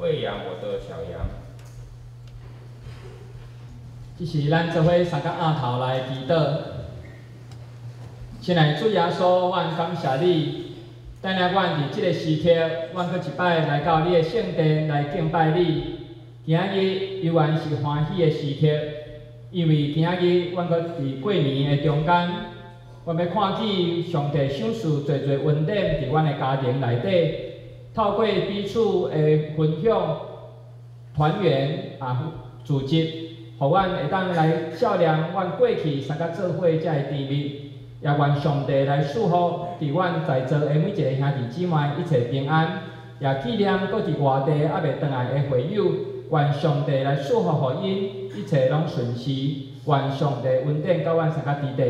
喂养我的小羊。这是咱做伙三个鸭头来祈祷。先来主耶稣，阮感谢你，等下阮伫即个时刻，阮搁一摆来到你的圣殿来敬拜你。今日依然是欢喜的时刻，因为今日阮搁伫过年的中间，阮要看见上帝赏赐侪侪恩典伫阮的家庭内底，透过彼此的分享、团圆啊，组织。互阮会当来照亮阮过去三甲做伙才会甜蜜，也愿上帝来祝福伫阮在座的每一个兄弟姊妹一切平安，也纪念搁伫外地还未倒来的会友，愿上帝来祝福互因一切拢顺遂，愿上帝稳定到阮三甲之地，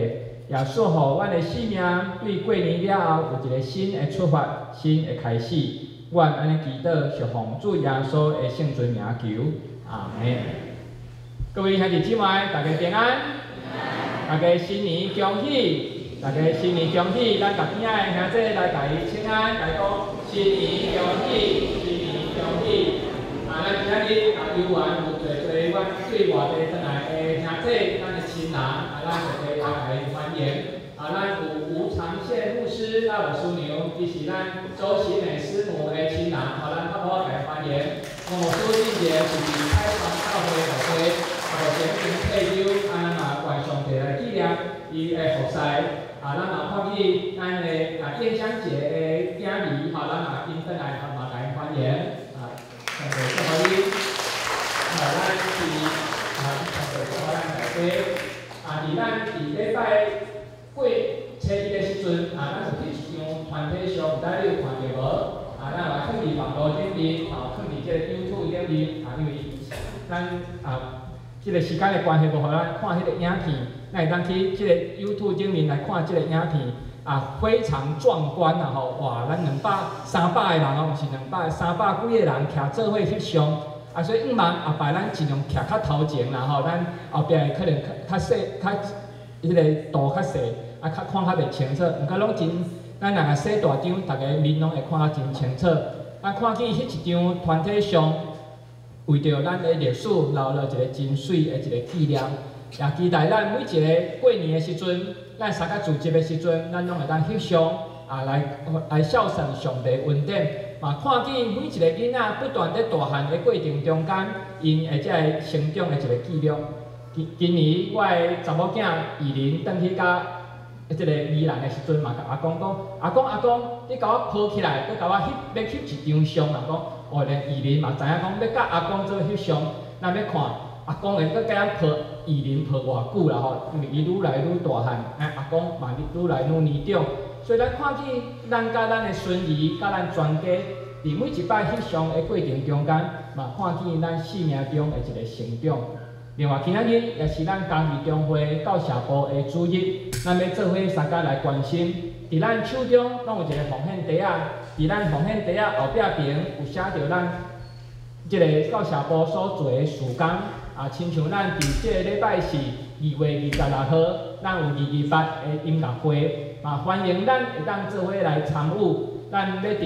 也祝福阮的性命对过年了后有一个新的出发、新的开始。愿安尼祈祷，是奉主耶稣的圣尊名求，阿门。各位兄弟姊妹，大家平安，大家新年恭喜，大家新年恭喜，咱隔壁的兄弟来大家请安，大家新年恭喜，新年恭喜。啊，咱今日啊，游玩有做做阮对外地转来的兄弟，咱的亲人，啊，咱大家来欢迎。啊，咱有吴长宪牧师，啊，有师娘，伊是咱周喜美师母的亲人，好，咱好好来欢迎。我们苏俊杰是开创教会后会。啊，前面退休，啊，嘛愿上帝来纪念伊的服侍，啊，咱嘛欢迎咱的啊燕香节咱啊。即个时间的关系，无互咱看迄个影片，咱会当去即个 YouTube 顶面来看即个影片，啊，非常壮观啊！吼，哇，咱两百、三百个人哦，毋是两百、三百几个人徛做伙翕相，啊，所以毋茫后摆咱尽量徛较头前啦吼，咱后壁可能较较细、较迄个图较细，啊，较看较袂清楚，毋过拢真，咱若个细大张，逐个面拢会看较真清楚，啊，看见迄一张团体相。为着咱的历史留了一个真水的一个纪念，也期待咱每一个过年的时阵，咱三个组织的时阵，咱拢会当翕相，啊来来孝顺上帝恩典，嘛看见每一个囡仔不断在大汉的过程中间，因会会成长的一个记录。今今年我的查某囝伊琳登去甲即个宜兰的时阵，嘛甲阿公讲，阿公阿公，你甲我抱起来，佮甲我翕要翕一张相，阿公。哦，连伊琳嘛知影讲要甲阿公做翕相，咱要看阿公会搁甲咱抱伊琳抱偌久啦吼，因为伊愈来愈大汉，哎，阿公嘛愈来愈年长，所以咱看见咱甲咱的孙儿、甲咱全家，伫每一摆翕相的过程中间，嘛看见咱生命中的一个成长。另外，今仔日也是咱嘉义中会教社部的主日，咱要做伙三家来关心。伫咱手中拢有一个奉献袋啊，伫咱奉献袋仔后壁边有写着咱即个教社部所做的事工啊，亲像咱伫即个礼拜是二月二十六号，咱有二二八的音乐会，嘛欢迎咱会当做伙来参与。咱要伫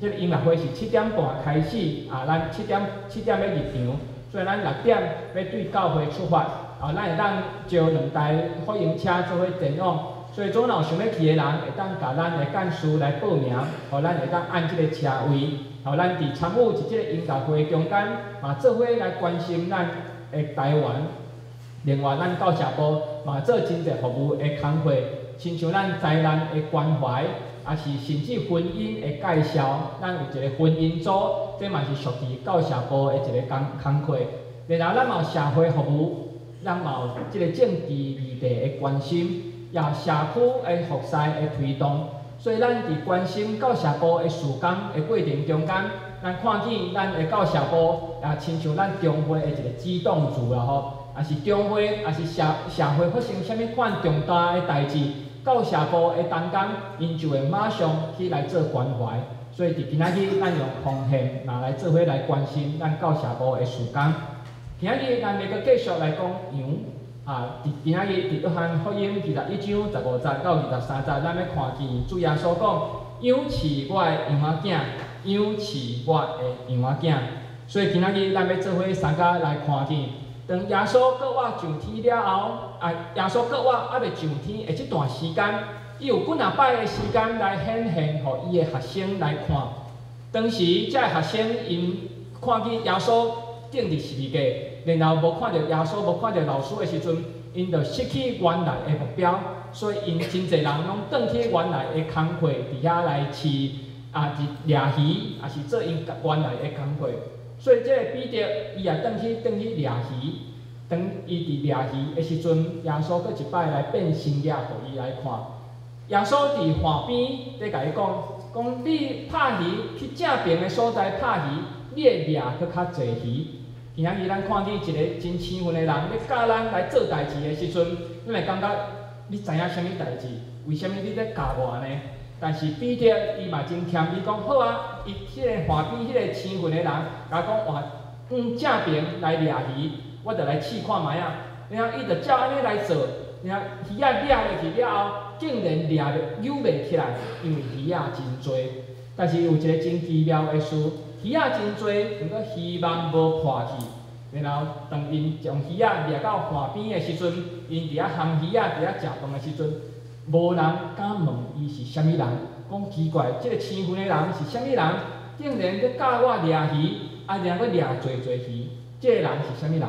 即个音乐会是七点半开始啊，咱七点七点要入场，所以咱六点要对教会出发啊，咱会当招两台福音车做伙前往。所以，总有想要去的人会当甲咱的干事来报名，互咱会当按即个车位，互咱伫参与即个音乐会中间，嘛做伙来关心咱的台湾。另外，咱教社部嘛做真侪服务的工作，亲像咱灾难的关怀，也是甚至婚姻的介绍，咱有一个婚姻组，这嘛是属于教社部的一个工工作。然后，咱嘛有社会服务，咱嘛有即个政治议题的关心。也社区的服务的推动，所以咱伫关心教社部的事工的过程中间，咱看见咱的教社部也亲像咱中会的一个机动组啦吼，也是中会，也是社社会发生虾米款重大的代志，教社部的同工，因就会马上去来做关怀。所以伫今仔日，咱用奉献拿来做伙来关心咱教社部的事工。今仔日咱要阁继续来讲羊。啊！伫今仔日伫约翰福音二十一章十五节到二十三节，咱要看见主耶稣讲：养饲我的羊仔囝，养饲我的羊仔囝。所以今仔日咱要做伙参加来看见，当耶稣搁我上天了后，啊，耶稣搁我还未上天的即段时间，伊有几若摆的时间来显现，互伊的学生来看。当时即个学生因看见耶稣定伫十字架，然后无看到耶稣，无看到老师的时阵，因就失去原来的目标，所以因真侪人拢转去原来的工课伫遐来饲啊，是掠鱼，也是做因原来的工课。所以，即个彼得伊也转去转去掠鱼，当伊伫掠鱼的时阵，耶稣搁一摆来变身掠，互伊来看。耶稣伫岸边伫甲伊讲，讲你拍鱼去正边的所在拍鱼，你会掠搁较济鱼。今仔日咱看见一个真生分的人，要教咱来做代志的时阵，咱会感觉你知影啥物代志？为虾物你在教我呢？但是彼得伊嘛真谦伊讲好啊，伊迄个岸边迄个生分的人，甲讲换往正边来掠鱼，我着来试看卖啊。然后伊着照安尼来做，然后鱼仔掠落去了后，竟然掠着游袂起来，因为鱼仔真多。但是有一个真奇妙的事，鱼仔真多，毋过鱼网无破去。然后当因将鱼仔掠到岸边的时阵，因伫遐烘鱼仔伫遐食饭的时阵。无人敢问伊是虾米人，讲奇怪，即个青云的人是虾米人？竟然搁教我掠鱼，啊，然后掠侪侪鱼。即个人是虾米人？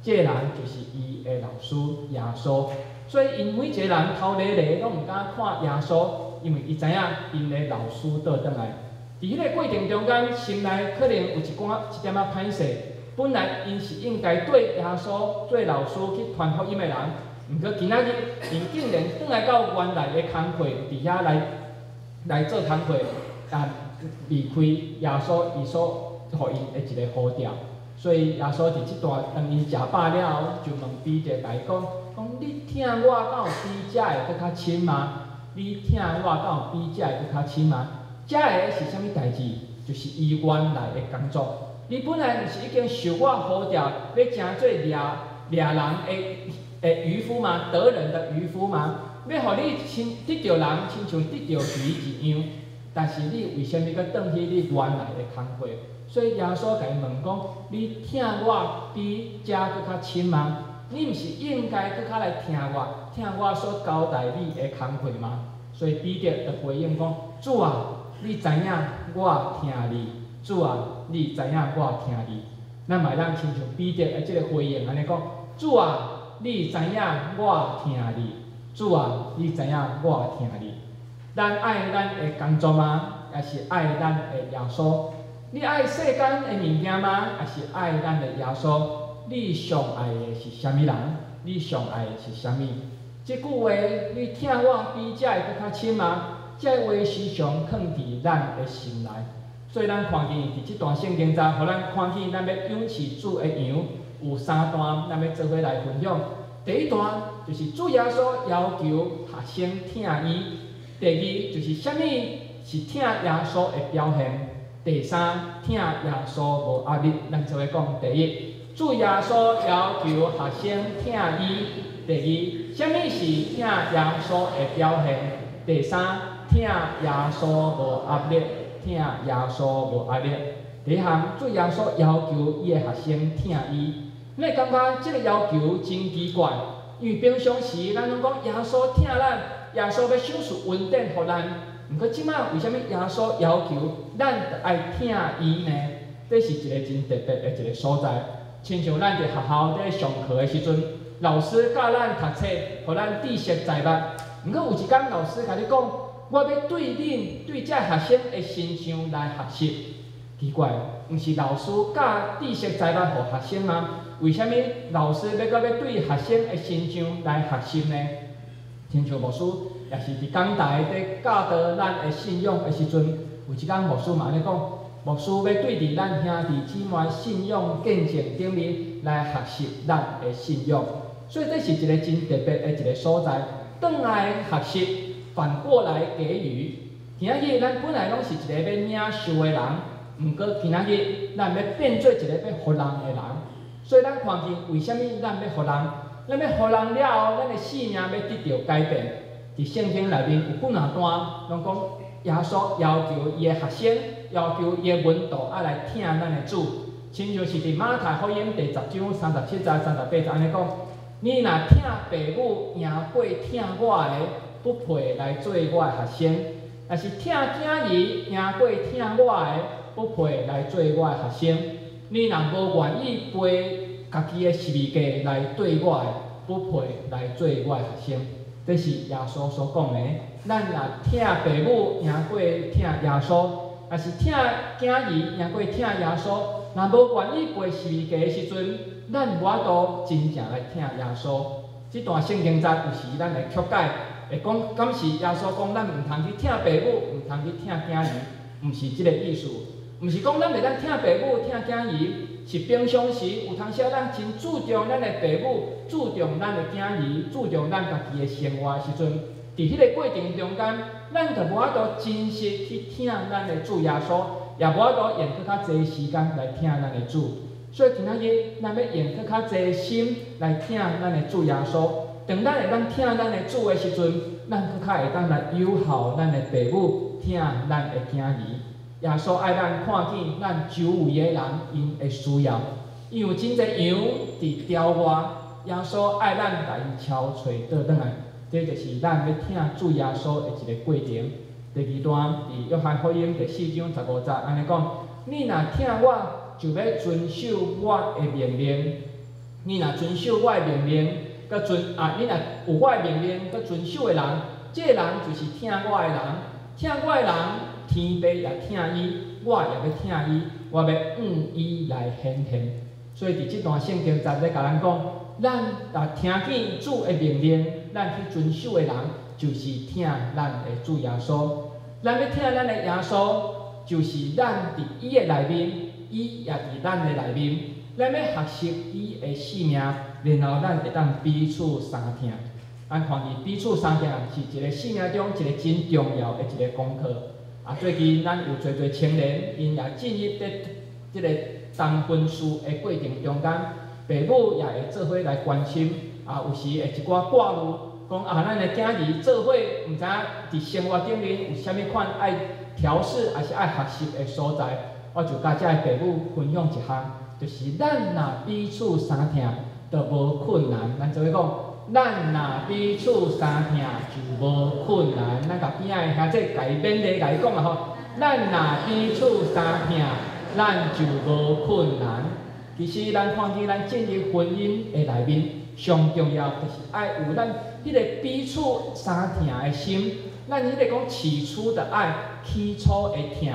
即个人就是伊的老师耶稣。所以因每一个人头咧咧拢毋敢看耶稣，因为伊知影因的老师倒转来。伫迄个过程中间，心内可能有一寡一点仔歹势。本来因是应该对耶稣做老师去传福音的人。毋过今仔日，因竟然转来到原来的工课，伫遐来来做工课，啊，离开耶稣伊所互因的一个呼召。所以耶稣伫即段当因食饱了后，就问彼得来讲：讲你听我到有比遮个搁较深吗？你听我到有比遮个搁较深吗？遮个是啥物代志？就是伊原来的工作。你本来毋是已经受我呼召，要诚做掠掠人的。诶，渔夫吗，得人的渔夫吗，要互你亲得着人，亲像得着鱼一样。但是你为虾物搁转去你原来的工作？所以耶稣甲伊问讲：你听我比遮搁较深吗？你毋是应该搁较来听我，听我所交代你的工作吗？所以彼得就回应讲：主啊，你知影我听你；主啊，你知影我听你。咱嘛咱亲像彼得诶即个回应安尼讲：主啊。你知影我听你，主啊，你知影我听你。咱爱咱的工作吗？还是爱咱的耶稣？你爱世间诶物件吗？还是爱咱的耶稣？你上爱诶是虾米人？你上爱诶是虾米？即句话，你听我比遮会搁较深吗？这话时常藏伫咱的心内。所以咱看见伫即段圣经中，互咱看见咱要勇气主的羊。有三段，咱要做伙来分享。第一段就是主耶稣要求学生听伊；第二就是虾米是听耶稣的表现；第三听耶稣无压力。咱做伙讲第一，主耶稣要求学生听伊；第二，虾米是听耶稣的表现；第三，听耶稣无压力，听耶稣无压力。第一项，做耶稣要求伊的学生听伊。你会感觉即个要求真奇怪，因为平常时咱拢讲耶稣听咱，耶稣要手术稳定互咱。毋过即摆为虾物耶稣要求咱着爱听伊呢？这是一个真特别的一个所在。亲像咱伫学校伫上课的时阵，老师教咱读册，互咱知识在目。毋过有一间老师甲你讲，我要对恁对遮学生的身上来学习。奇怪，毋是老师教知识在目互学生吗？为虾物老师要搁要对学生的身上来学习呢？亲像牧师也是伫讲台伫教导咱的信仰的时阵，有一间牧师嘛安尼讲，牧师要对伫咱兄弟姊妹信仰见证顶面来学习咱的信仰，所以这是一个真特别的一个所在。倒来学习，反过来给予。今仔日咱本来拢是一个要领受的人，毋过今仔日咱要变做一个要服人的人。所以咱看见为虾米咱要互人，咱要互人了后，咱的性命要得到改变。伫圣经内面有几若段，拢讲耶稣要求伊的学生，要求伊的门徒，爱来听咱的主。亲像是伫马太福音第十章三十七节、三十八节安尼讲：你若听父母赢过听我的，不配来做我的学生；若是听囝儿赢过听我的，不配来做我的学生。你若无愿意背家己的十字架来对我的，不配来做我的学生。这是耶稣所讲的。咱若听父母赢过听耶稣，若是听囝儿赢过听耶稣，若无愿意背十字架的时阵，咱无法度真正来听耶稣。这段圣经节有时咱会曲解，会讲敢是耶稣讲咱毋通去听父母，毋通去听囝儿，毋是即个意思。毋是讲咱袂当听父母、听囝儿，是平常时有通时咱真注重咱的父母，注重咱的囝儿，注重咱家己的生活时阵，伫迄个过程中间，咱就无法度真实去听咱的主耶稣，也无法度用去较济时间来听咱的主。所以今仔日，咱要用去较济心来听咱的主耶稣。当咱会当听咱的主的时阵，咱更较会当来友好咱的父母，听咱的囝儿。耶稣爱咱看见咱周围的人因的需要，因有真侪羊伫郊外，耶稣爱咱来敲揣倒转来，这就是咱要听主耶稣的一个过程。第二段伫约翰福音第四章十五节安尼讲：你若听我，就要遵守我的命令；你若遵守我的命令，佮遵啊，你若有我的命令佮遵守的人，这人就是听我的人，听我的人。天父也听伊，我也要听伊，我要按伊来显现。所以伫即段圣经在咧甲咱讲，咱若听见主的命令，咱去遵守的人，就是听咱的主耶稣。咱要听咱的耶稣，就是咱伫伊的内面，伊也伫咱的内面。咱要学习伊的性命，然后咱会当彼此相听。咱看伊彼此相听，是一个生命中一个真重要的一个功课。啊，最近咱有侪侪青年，因也进入伫即个当婚事的过程中间，父母也会做伙来关心。啊，有时会一寡挂虑，讲啊，咱的囝儿做伙，毋知影伫生活顶面有啥物款爱调试，还是爱学习的所在。我就甲遮个父母分享一项，就是咱若彼此相听，就无困难。咱做伙讲。咱若彼此相听，就无困难。咱甲边仔的兄弟，甲伊勉励，甲伊讲啊吼。咱若彼此相听，咱就无困难。其实咱看见咱进入婚姻的内面，上重要就是爱有咱迄个彼此相听的心。咱迄个讲起初的爱，起初的疼，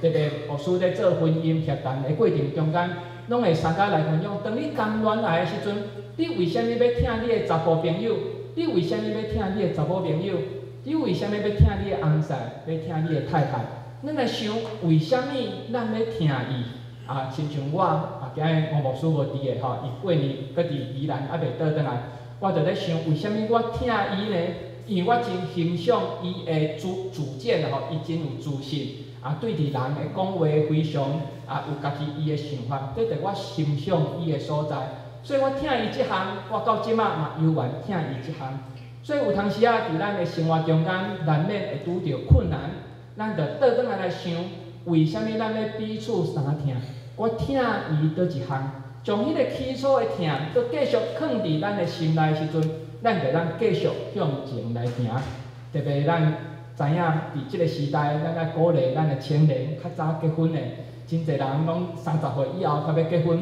特别牧师在做婚姻协谈的过程中间，拢会参加来分享。当你谈恋爱的时阵，你为虾米要听你的查甫朋友？你为虾米要听你的查某朋友？你为虾米要听你的翁婿？要听你的太太？咱来想，为虾米咱要听伊？啊，亲像我啊，今日我牧师无伫的吼，伊过年搁伫宜兰还袂倒转来，我就咧想，为虾米我听伊呢？因为我真欣赏伊的主主见吼，伊真有自信，啊，对伫人的讲话非常啊有家己伊的想法，这是我欣赏伊的所在。所以我听伊即项，我到即马嘛犹原听伊即项。所以有当时啊，伫咱的生活中间难免会拄着困难，咱着倒转来来想，为虾米咱要彼此相听？我听伊倒一项，将迄个起初的听，搁继续放伫咱的心内时阵，咱着咱继续向前来行。特别咱知影，伫即个时代，咱来鼓励咱的青年较早结婚的，真侪人拢三十岁以后才要结婚。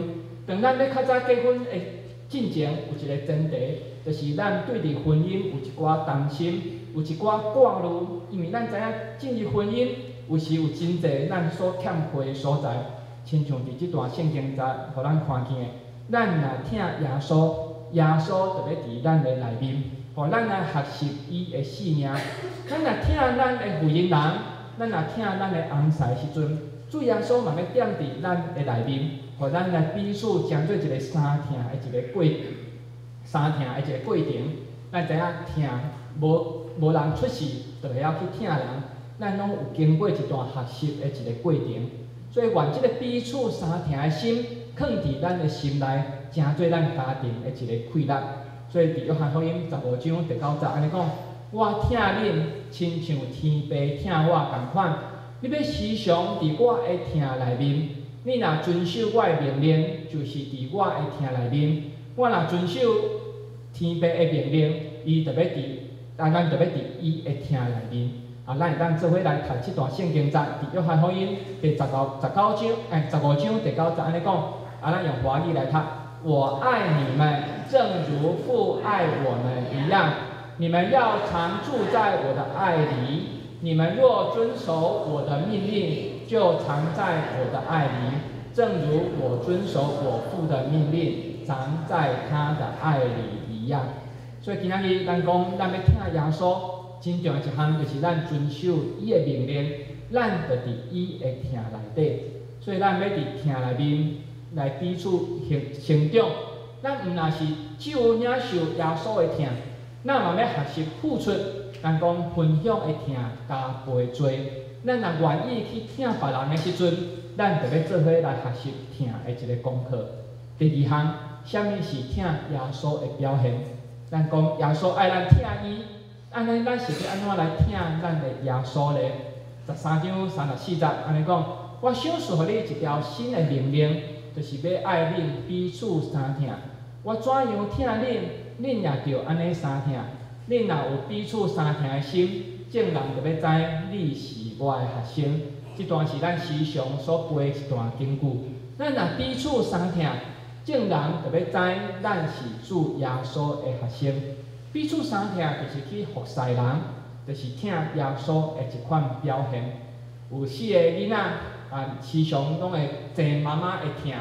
当咱要较早结婚的进前，有一个前提，就是咱对伫婚姻有一寡担心，有一寡挂虑，因为咱知影进入婚姻，有时有真侪咱所欠缺的所在。亲像伫即段圣经在，互咱看见的，咱若听耶稣，耶稣特别伫咱的内面，互咱来学习伊的性命。咱若听咱的福音人，咱若听咱的翁婿时阵，主耶稣嘛要踮伫咱的内面。互咱来彼此将做一个三听的一个过，三听的一个过程。咱知影听，无无人出世就会晓去听人，咱拢有经过一段学习的一个过程。所以，愿即个彼此三听的心，藏伫咱的心内，成做咱家庭的一个快乐。所以，伫约翰福音十五章第九节安尼讲：我听恁，亲像天父听我共款。你要时常伫我的听内面。你若遵守我的命令，就是伫我的听内面；我若遵守天父的命令，伊特别伫，啊，咱特别伫伊的听内面。啊，咱会当做伙来读即段圣经节，伫约翰福音第十九十九章，哎，十五章第九节安尼讲，啊，那用华语来看：我爱你们，正如父爱我们一样。你们要常住在我的爱里。你们若遵守我的命令，就常在我的爱里，正如我遵守我父的命令，常在他的爱里一样。所以今仔日咱讲，咱要听耶稣，真重要一项就是咱遵守伊的命令，咱着伫伊的听内底。所以咱要伫听内面来彼此成成长。咱毋若是只有领受耶稣的听，咱嘛要学习付出。咱讲分享的听加倍做，咱若愿意去听别人的时阵，咱就要做伙来学习听的一个功课。第二项，什么是听耶稣的表现？咱讲耶稣爱咱听伊，安尼咱是要安怎来听咱的耶稣呢？十三章三十四节安尼讲，我想赐互你一条新的命令，就是要爱恁彼此相听。我怎样听恁，恁也着安尼相听。恁若有彼此相听的心，众人就要知你是我的学生。这段是咱时常所背一段经句。咱若彼此相听，众人就要知咱是主耶稣的学生。彼此相听就是去服侍人，就是听耶稣的一款表现。有四个囡仔啊，时常拢会坐妈妈会听，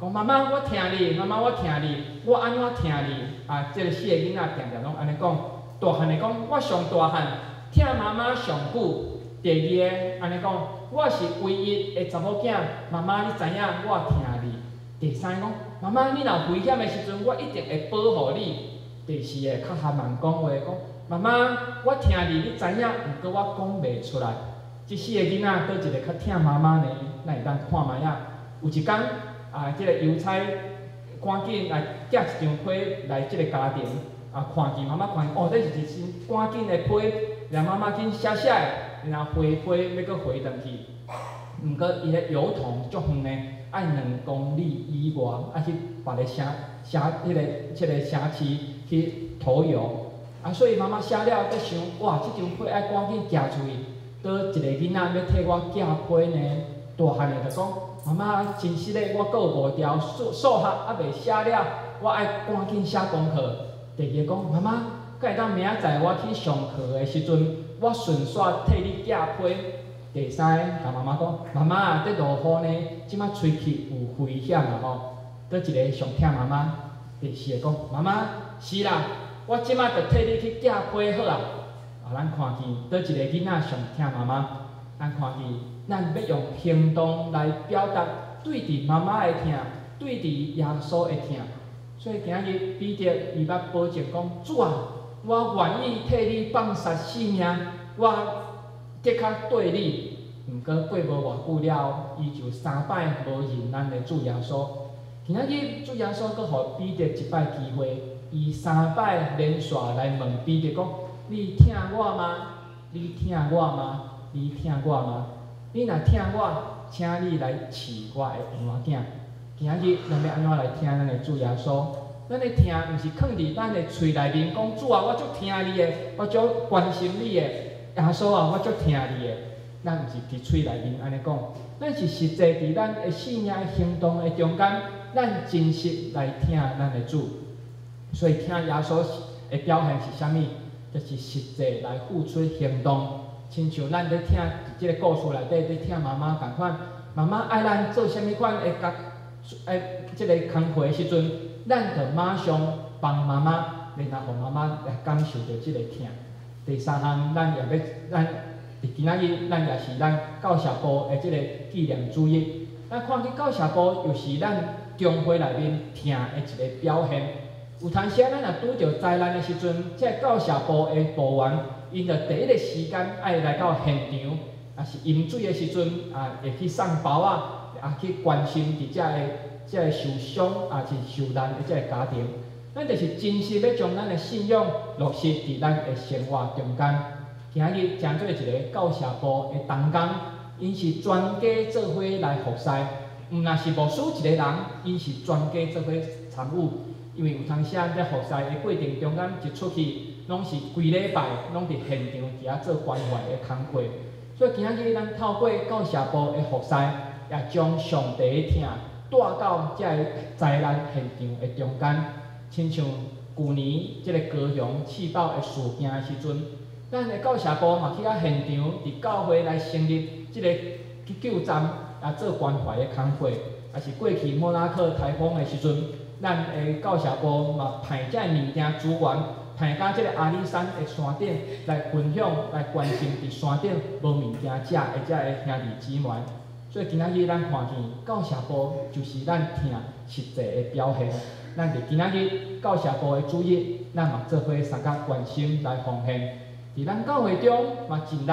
讲妈妈我听你，妈妈我听你，我安怎听你？啊，即个四个囡仔定定拢安尼讲。大汉的讲，我上大汉，听妈妈上久。第二个安尼讲，我是唯一的查某囝，妈妈你知影我听你。第三讲，妈妈你若危险的时阵，我一定会保护你。第四个较含慢讲话讲，妈妈我听你，你知影，毋过我讲袂出来。即四个囡仔，倒一个较疼妈妈呢？咱会当看卖啊。有一工啊，即个邮差赶紧来寄一张批来即个家庭。啊，看见妈妈看见，哦，这是一身赶紧的批，让妈妈紧写写，然后回批要搁回转去。毋过伊个邮筒足远呢，爱两公里以外，爱去别个城城迄个即个城市去投邮。啊，所以妈妈写了，搁想，哇，即张批爱赶紧寄出去，倒一个囡仔要替我寄批呢？大汉的就讲，妈妈真实嘞，我搁有五条数数学还未写了，我爱赶紧写功课。第二个讲，妈妈，会当明仔载我去上课的时阵，我顺续替你寄批。第三个，甲妈妈讲，妈妈，这落雨呢，即摆吹气有危险啦吼。倒一个上听妈妈。第四个讲，妈妈，是啦，我即摆着替你去寄批好啊。啊，咱看见倒一个囡仔上疼妈妈，咱看见，咱要用行动来表达对伫妈妈的疼，对伫耶稣的疼。所以今日彼得伊捌保证讲，主啊，我愿意替你放杀性命，我的确对你。毋过过无偌久了，伊就三摆无认咱的主耶稣。今日主耶稣阁互彼得一摆机会，伊三摆连续来问彼得讲：你听我吗？你听我吗？你听我吗？你若听我，请你来饲我的羊仔囝。今日咱要安怎来听咱的主耶稣？咱的听毋是放伫咱的喙内面讲主啊，我足听你的，我足关心你的。耶稣啊，我足听你的。咱毋是伫喙内面安尼讲，咱是实际伫咱的信仰行动的中间，咱真实来听咱的主。所以听耶稣的表现是啥物？就是实际来付出行动，亲像咱咧听即个故事内底咧听妈妈共款，妈妈爱咱做啥物款的甲。诶，即个工课时阵，咱着马上帮妈妈，然后互妈妈来感受着即个疼。第三项，咱也要，咱伫今仔日，咱也是咱教社部的即个纪念主日。咱看见教社部又是咱中会内面疼的一个表现。有当时咱若拄着灾难的时阵，即个教社部的部员，因着第一个时间爱来到现场，也是饮水的时阵，啊，会去送包啊。啊，去关心伫遮个、遮个受伤啊，是受难的遮个家庭，咱就是真实要将咱的信仰落实伫咱的生活中间。今日诚做一个教社部的同工，因是全家做伙来服侍，毋若是无输一个人，因是全家做伙参与，因为有当时啊，在服侍的过程中间一出去，拢是规礼拜拢伫现场伫遐做关怀的工作。所以今仔日咱透过教社部的服侍，也将上帝的听带到遮个灾难现场的中间，亲像去年即个高雄气爆的事件的时阵，咱的教社部嘛去到现场，伫教会来成立即个急救站。啊，做关怀的工作，也是过去莫拉克台风的时阵，咱的教社部嘛派遮物件资源，派到即个阿里山的山顶来分享，来关心伫山顶无物件食的遮个兄弟姊妹。所以今仔日咱看见教社部就是咱听实际的表现。咱伫今仔日教社部的主意，咱嘛做伙相甲关心来奉献。伫咱教会中嘛尽力。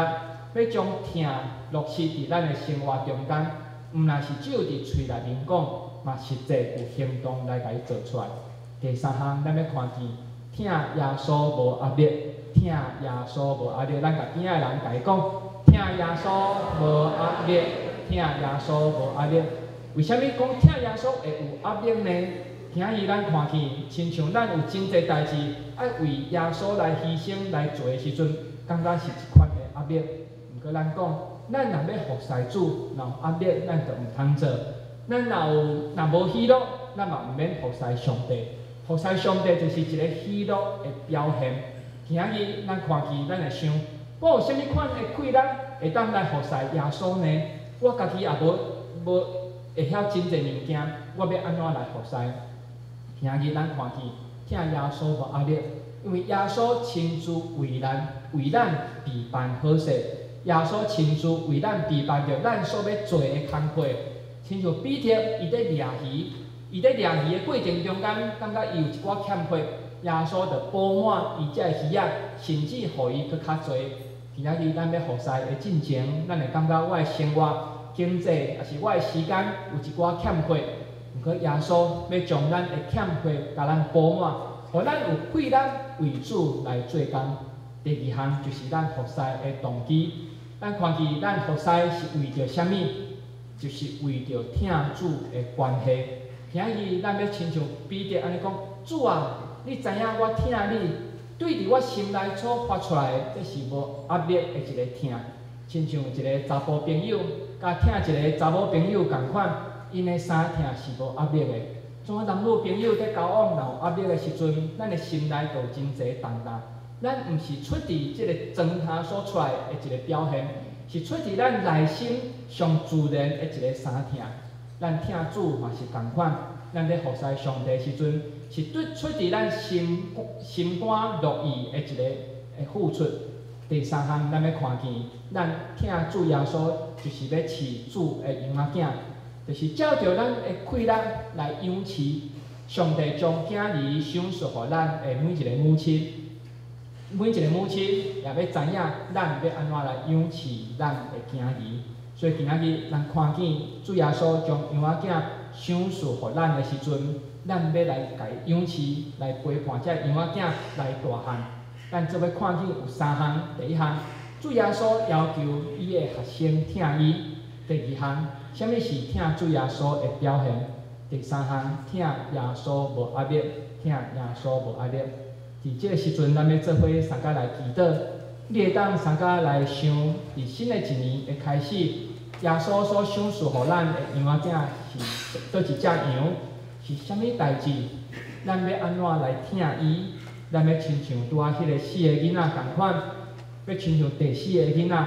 要将听落实伫咱的生活中间，毋若是只有伫喙内面讲，嘛实际有行动来甲伊做出来。第三项，咱要看见听耶稣无压力，听耶稣无压力。咱甲边仔人甲伊讲，听耶稣无压力，听耶稣无压力。为虾物讲听耶稣会有压力呢？听伊咱看见，亲像咱有真济代志爱为耶稣来牺牲来做的时阵，感觉是一款的压力。毋过咱讲，咱若要服侍主，若有压力，咱就毋通做。咱若有若无喜乐，咱嘛毋免服侍上帝。服侍上帝就是一个喜乐的表现。今日咱看见，咱会想，我有啥物款的困难会当来服侍耶稣呢？我家己也无无会晓真济物件，我要安怎来服侍？今日咱看见，听耶稣无压力，因为耶稣亲自为咱为咱备办好势。耶稣亲自为咱备办着咱所要做的工课，亲像彼得伊伫掠鱼，伊伫掠鱼的过程中间，感觉伊有一寡欠缺，耶稣着补满伊遮鱼仔，甚至互伊搁较侪。今仔日咱要服侍的进程，咱会感觉我的生活、经济，也是我的时间有一寡欠缺。毋过耶稣要将咱的欠缺甲咱补满，互咱有气力为主来做工。第二项就是咱服侍的动机。咱看见咱服侍是为着虾物？就是为着听主的关系。今日咱要亲像彼得安尼讲：主啊，你知影我听你，对伫我心内所发出来的，这是无压力的一个听。亲像一个查甫朋友，甲听一个查某朋友共款，因的三听是无压力的。怎啊男女朋友在交往若有压力的时阵，咱的心内就真侪重担。咱毋是出自即个装下所出来的一个表现，是出自咱内心上自然的一个三听。咱听主嘛是共款，咱咧服侍上帝时阵，是对出自咱心心肝乐意的一个的付出。第三项，咱要看见，咱听主耶稣，就是要饲主的婴仔囝，就是照着咱的气力来养饲。上帝将囝儿赏赐互咱的每一个母亲。每一个母亲也要知影，咱要安怎来养饲咱的囝儿。所以今仔日咱看见主耶稣将羊仔囝赏赐互咱的时阵，咱要来家养饲，来陪伴这羊仔囝来大汉。咱做要看见有三项：第一项，主耶稣要求伊的学生听伊；第二项，什物是听主耶稣的表现；第三项，听耶稣无压力，听耶稣无压力。伫即个时阵，咱要做伙三家来祈祷。你会当三家来想，伫新的一年的开始，耶稣所赏赐互咱的羊仔囝是倒一只羊，是啥物代志？咱要安怎来听伊？咱要亲像拄啊迄个四个囡仔共款，要亲像第四个囡仔。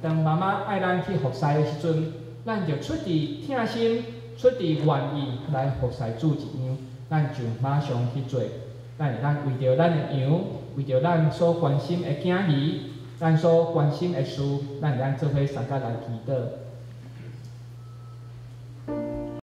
当妈妈爱咱去服侍的时阵，咱就出自听心，出自愿意来服侍主一样，咱就马上去做。咱会当为着咱的羊，为着咱所关心的囝儿，咱所关心的事，咱会当做伙参加来祈祷。